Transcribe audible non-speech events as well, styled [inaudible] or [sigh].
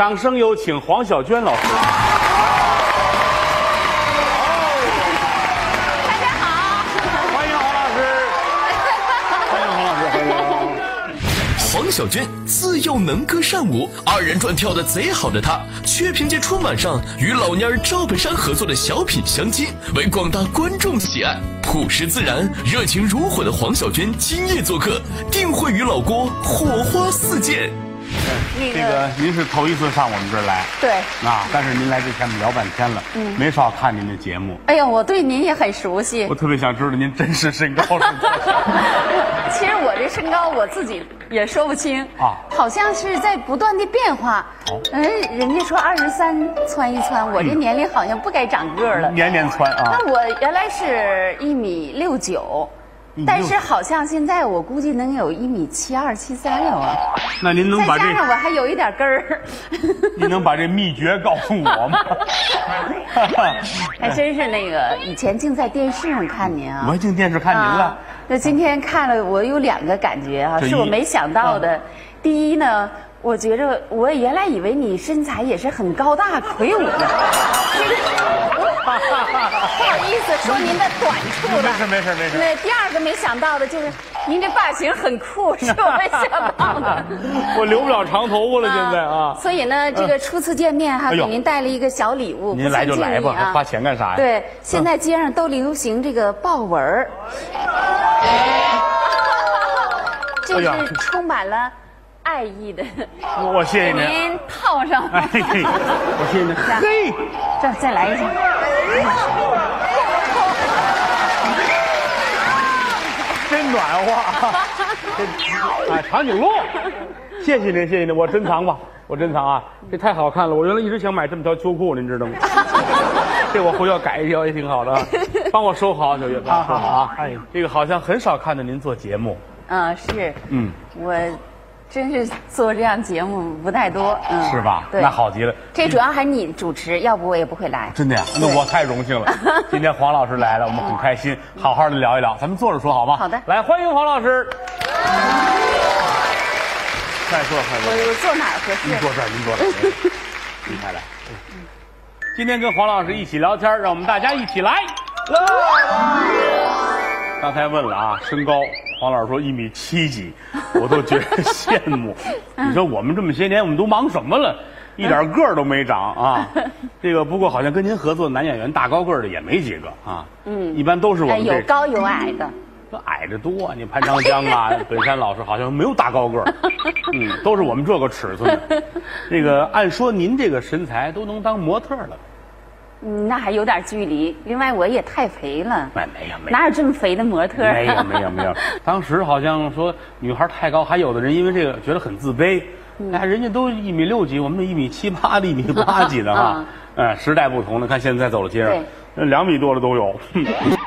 掌声有请黄小娟老师。大家好，欢迎黄老师，欢迎黄老师，黄小娟自幼能歌善舞，二人转跳的贼好的她，却凭借春晚上与老蔫赵本山合作的小品相亲，为广大观众喜爱。朴实自然、热情如火的黄小娟今夜做客，定会与老郭火花四溅。那这个您是头一次上我们这儿来，对，啊，但是您来之前我们聊半天了，嗯，没少看您的节目。哎呦，我对您也很熟悉我。特别想知道您真实身高是多少？[laughs] 其实我这身高我自己也说不清啊好像是在不断的变化。哦嗯，人家说二十三窜一窜，我这年龄好像不该长个儿了。年年窜啊！那我原来是一米六九但是好像现在我估计能有一米七二、七三了啊。那您能再把这加上我还有一点根儿。[laughs] 您能把这秘诀告诉我吗？[laughs] 还真是那个，以前净在电视上看您啊。我还进电视看您了啊。那今天看了，我有两个感觉啊，是我没想到的。第一呢，我觉着我原来以为你身材也是很高大魁梧的。[laughs] 不好意思，说您的短处了。没事没事没事。那第二个没想到的就是，您这发型很酷，是我没想到的。[laughs] 我留不了长头发了，现在啊。所以呢，这个初次见面哈，给您带了一个小礼物，您来就来吧还花钱干啥呀？对，现在街上都流行这个豹纹儿，这是充满了爱意的，我我谢谢您。您套上。我谢谢您。嘿，这再来一下，真暖和。这 [laughs] 啊，长颈鹿，谢谢您，谢谢您，我珍藏吧，我珍藏啊，这太好看了，我原来一直想买这么条秋裤，您知道吗？[laughs] 这我回去要改一条也挺好的啊，[laughs] 帮我收好，小月，帮我收好啊。哎，这个好像很少看到您做节目，嗯，是，嗯，我真是做这样节目不太多，嗯，是吧？对，那好极了。这主要还是你主持，要不我也不会来。真的呀，那我太荣幸了。[laughs] 今天黄老师来了，我们很开心，好好的聊一聊。咱们坐着说好吗？好的来欢迎黄老师。快坐，快坐。我我坐哪儿合适？您坐这儿，您坐这儿。您快来。今天跟黄老师一起聊天，让我们大家一起来。刚才问了啊，身高，黄老师说一米七几，我都觉得羡慕。[laughs] 你说我们这么些年，我们都忙什么了？一点个儿都没长啊！[laughs] 这个不过好像跟您合作的男演员大高个儿的也没几个啊。嗯，一般都是我哎，们这有高有矮的。这矮的多啊！你潘长江啊，[laughs] 本山老师好像没有大高个儿，嗯，都是我们这个尺寸的。这个按说您这个身材都能当模特了，嗯，那还有点距离。另外，我也太肥了，哎，没有没有哪有这么肥的模特？没有没有没有。[laughs] 当时好像说女孩太高，还有的人因为这个觉得很自卑。哎，人家都一米六几，我们这一米七八的，一米八几的哈。[laughs] 嗯，时代不同了，看现在走了街上，那两米多的都有。[laughs]